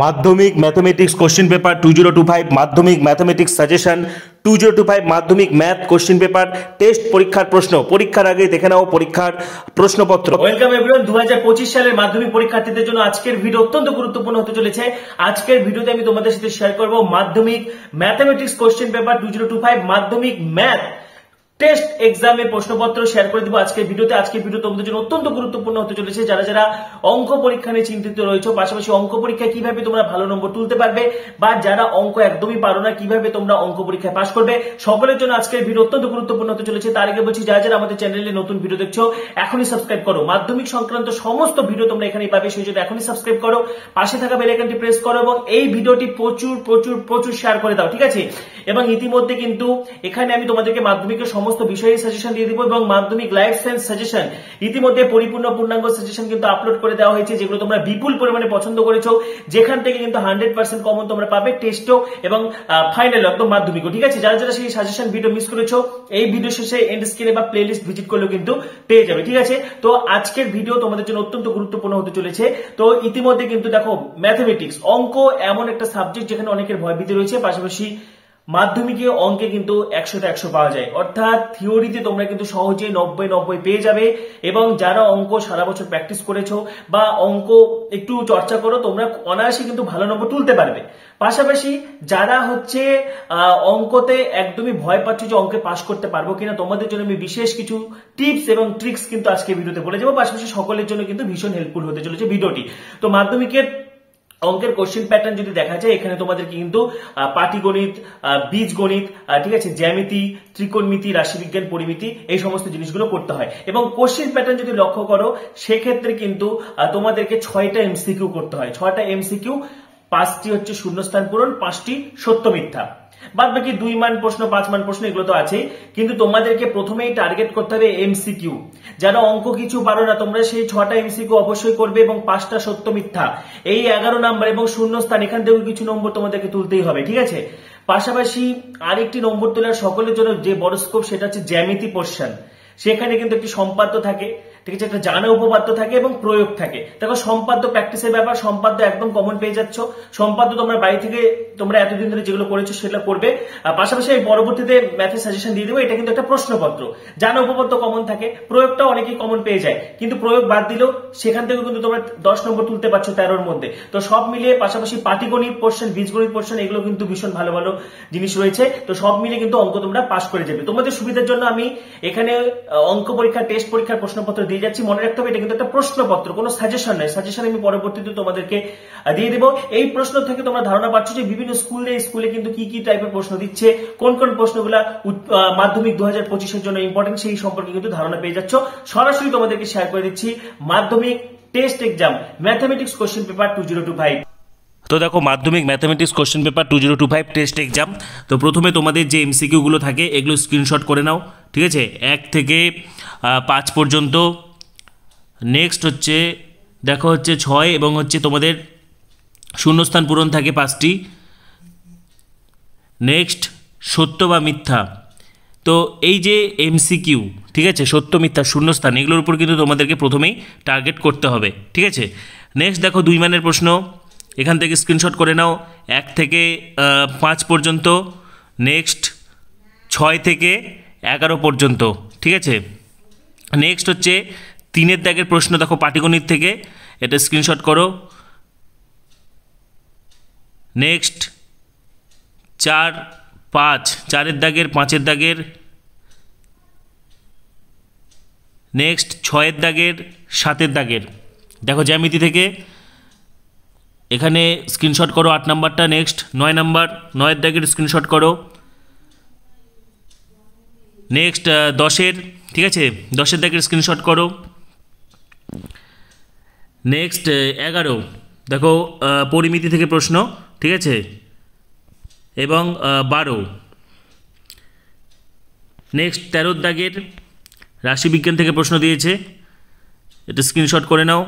Madhyamik mathematics question paper two zero two five Madhyamik mathematics suggestion two zero two five Madhyamik math question paper test পরীক্ষার প্রশ্ন। পরীক্ষার আগে দেখে নাও পরীক্ষার প্রশ্নপত্র। ওয়েলকাম এভরিওয়ান দু হাজার পঁচিশ সালের মাধ্যমিক পরীক্ষার্থীদের জন্য আজকের ভিডিও অত্যন্ত গুরুত্বপূর্ণ হতে চলেছে। আজকের ভিডিওতে আমি তোমাদের সাথে শেয়ার করব Madhyamik mathematics question paper two zero two five Madhyamik math test এক্সামের প্রশ্নপত্র শেয়ার করে দিব আজকের ভিডিওতে। আজকের ভিডিও তোমাদের জন্য অত্যন্ত গুরুত্বপূর্ণ হতে চলেছে। যারা যারা অঙ্ক পরীক্ষা নিয়ে চিন্তিত রয়েছে, পাশাপাশি অঙ্ক পরীক্ষায় কীভাবে তোমরা ভালো নম্বর তুলতে পারবে বা যারা অঙ্ক একদমই পারো না, কীভাবে তোমরা অঙ্ক পরীক্ষায় পাশ করবে, সকলের জন্য আজকের ভিডিও অত্যন্ত গুরুত্বপূর্ণ হতে চলেছে। তার আগে বলছি, যারা যারা আমাদের চ্যানেলে নতুন ভিডিও দেখছ, এখনই সাবস্ক্রাইব করো। মাধ্যমিক সংক্রান্ত সমস্ত ভিডিও তোমরা এখানেই পাবে। সেই জন্য এখনই সাবস্ক্রাইব করো। পাশে থাকা বেল আইকনটি প্রেস করো এবং এই ভিডিওটি প্রচুর প্রচুর প্রচুর শেয়ার করে দাও। ঠিক আছে? এবং ইতিমধ্যে কিন্তু এখানে আমি তোমাদেরকে মাধ্যমিকের সমস্ত বিষয়ে সাজেশন দিয়ে দিব এবং মাধ্যমিক লাইফ সায়েন্স সাজেশন ইতিমধ্যে পরিপূর্ণ পূর্ণাঙ্গ সাজেশন কিন্তু আপলোড করে দেওয়া হয়েছে, যেগুলো তোমরা বিপুল পরিমাণে পছন্দ করেছ। যেখান থেকে কিন্তু হান্ড্রেড পার্সেন্ট কমন তোমরা পাবে টেস্টও এবং ফাইনাল একদম মাধ্যমিকও, ঠিক আছে? যারা যারা সেই সাজেশন ভিডিও মিস করেছ, এই ভিডিও শেষে এন্ড স্ক্রিনে বা প্লেলিস্ট ভিজিট করলেও কিন্তু পেয়ে যাবে, ঠিক আছে? তো আজকের ভিডিও তোমাদের জন্য অত্যন্ত গুরুত্বপূর্ণ হতে চলেছে। তো ইতিমধ্যে কিন্তু দেখো ম্যাথমেটিক্স অঙ্ক এমন একটা সাবজেক্ট যেখানে অনেকের ভয়ভীতি রয়েছে, পাশাপাশি মাধ্যমিকে অঙ্কে কিন্তু একশোতে একশো পাওয়া যায়। অর্থাৎ থিওরিতে তোমরা কিন্তু সহজে নব্বই নব্বই পেয়ে যাবে এবং যারা অঙ্ক সারা বছর প্র্যাকটিস করেছ বা অঙ্ক একটু চর্চা করো, তোমরা অনায়াসে কিন্তু ভালো নম্বর তুলতে পারবে। পাশাপাশি যারা হচ্ছে অঙ্কতে একদমই ভয় পাচ্ছ যে অঙ্কে পাশ করতে পারব কিনা, তোমাদের জন্য আমি বিশেষ কিছু টিপস এবং ট্রিক্স কিন্তু আজকে ভিডিওতে বলে যাব পাশাপাশি সকলের জন্য কিন্তু ভীষণ হেল্পফুল হতে চলেছে ভিডিওটি। তো মাধ্যমিকের অঙ্কের কোশ্চেন প্যাটার্ন যদি দেখা যায়, এখানে তোমাদেরকে কিন্তু পাটিগণিত বীজগণিত ঠিক আছে, জ্যামিতি, ত্রিকোণমিতি, রাশিবিজ্ঞান, পরিমিতি, এই সমস্ত জিনিসগুলো করতে হয়। এবং কোশ্চেন প্যাটার্ন যদি লক্ষ্য করো, সেক্ষেত্রে কিন্তু তোমাদেরকে ছয়টা এমসিকিউ করতে হয়। ছয়টা এমসিকিউ পাঁচটি হচ্ছে শূন্যস্থান পূরণ, পাঁচটি সত্য মিথ্যা। বাদ বাকি দুই মান প্রশ্ন, পাঁচ মান প্রশ্ন, এগুলো তো আছে কিন্তু তোমাদেরকে প্রথমেই টার্গেট করতে হবে এমসিকিউ যারা অঙ্ক কিছু পারো না, তোমরা সেই ছটা এমসিকিউ অবশ্যই করবে এবং পাঁচটা সত্য মিথ্যা। এই এগারো নাম্বার এবং শূন্য স্থান এখান থেকে কিছু নম্বর তোমাদেরকে তুলতেই হবে, ঠিক আছে? পাশাপাশি আরেকটি নম্বর তোলার সকলের জন্য যে বড় স্কোপ সেটা হচ্ছে জ্যামিতি পোর্শন সেখানে কিন্তু একটি সম্পাদ্য থাকে। ঠিক আছে? একটা জানা উপপাদ্য থাকে এবং প্রয়োগ থাকে। দেখো, সম্পাদ্য প্র্যাকটিসের ব্যাপার, সম্পাদ্য একদম কমন পেয়ে যাচ্ছ। সম্পাদ্য তোমরা বাড়ি থেকে, তোমরা এতদিন ধরে যেগুলো করেছ সেগুলো করবে। পাশাপাশি এই পরবর্তীতে ম্যাথের সাজেশন দিয়ে দেবো, এটা কিন্তু একটা প্রশ্নপত্র। জানা উপপাদ্য কমন থাকে প্রয়োগটা অনেকেই কমন পেয়ে যায়। কিন্তু প্রয়োগ বাদ দিলেও সেখান থেকে কিন্তু তোমরা দশ নম্বর তুলতে পারছ তেরোর মধ্যে। তো সব মিলিয়ে পাশাপাশি পাটিগণিত পোর্শন বীজগণিত পোর্শন এগুলো কিন্তু ভীষণ ভালো ভালো জিনিস রয়েছে। তো সব মিলিয়ে কিন্তু অঙ্ক তোমরা পাশ করে যাবে। তোমাদের সুবিধার জন্য আমি এখানে অঙ্ক পরীক্ষা টেস্ট পরীক্ষার প্রশ্নপত্র দিয়ে যাচ্ছি, মনে রাখতে হবে, এটা কিন্তু একটা প্রশ্নপত্র, কোনো সাজেশন নয় সাজেশন আমি পরবর্তীতে তোমাদেরকে দিয়ে দেবো। এই প্রশ্ন থেকে তোমরা ধারণা পাচ্ছ যে বিভিন্ন স্কুলে স্কুলে কিন্তু কি কি টাইপের প্রশ্ন দিচ্ছে, কোন কোন প্রশ্নগুলো মাধ্যমিক দু হাজার পঁচিশের জন্য ইম্পর্টেন্ট সেই সম্পর্কে কিন্তু ধারণা পেয়ে যাচ্ছ। সরাসরি তোমাদেরকে শেয়ার করে দিচ্ছি, Madhyamik test exam mathematics question paper two zero two five তো দেখো Madhyamik mathematics question paper two zero two five test exam তো প্রথমে তোমাদের যে এমসিকিউগুলো থাকে, এগুলো স্ক্রিনশট করে নাও, ঠিক আছে? এক থেকে পাঁচ পর্যন্ত। নেক্সট হচ্ছে, দেখো হচ্ছে ছয় এবং হচ্ছে তোমাদের শূন্যস্থান পূরণ থাকে পাঁচটি। নেক্সট সত্য বা মিথ্যা। তো এই যে এমসিকিউ ঠিক আছে? সত্য, মিথ্যা, শূন্যস্থান, এগুলোর উপর কিন্তু তোমাদেরকে প্রথমেই টার্গেট করতে হবে, ঠিক আছে? নেক্সট দেখো দুই মানের প্রশ্ন। এখান থেকে স্ক্রিনশট করে নাও। এক থেকে পাঁচ পর্যন্ত নেক্সট ছয় থেকে এগারো পর্যন্ত, ঠিক আছে? নেক্সট হচ্ছে তিনের দাগের প্রশ্ন দেখো পাটিগণিত থেকে, এটা স্ক্রিনশট করো। নেক্সট চার, পাঁচ, চারের দাগের, পাঁচের দাগের। নেক্সট ছয়ের দাগের, সাতের দাগের। দেখো জ্যামিতি থেকে এখানে স্ক্রিনশট করো আট নাম্বারটা নেক্সট নয় নাম্বার, নয়ের দাগের স্ক্রিনশট করো। নেক্সট দশের, ঠিক আছে? দশের দাগের স্ক্রিনশট করো। নেক্সট এগারো। দেখো পরিমিতি থেকে প্রশ্ন, ঠিক আছে? এবং বারো। নেক্সট তেরোর দাগের রাশিবিজ্ঞান থেকে প্রশ্ন দিয়েছে। এটা স্ক্রিনশট করে নাও।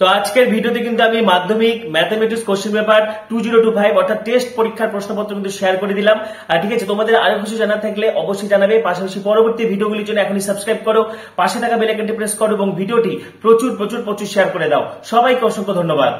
তো আজকের ভিডিওতে কিন্তু আমি Madhyamik mathematics question paper two zero two five অর্থাৎ টেস্ট পরীক্ষার প্রশ্নপত্র কিন্তু শেয়ার করে দিলাম। আর ঠিক আছে, তোমাদের আরও কিছু জানা থাকলে অবশ্যই জানাবে। পাশাপাশি পরবর্তী ভিডিওগুলির জন্য এখনই সাবস্ক্রাইব করো, পাশে থাকা বেলাইকনটি প্রেস করো এবং ভিডিওটি প্রচুর প্রচুর প্রচুর শেয়ার করে দাও। সবাইকে অসংখ্য ধন্যবাদ।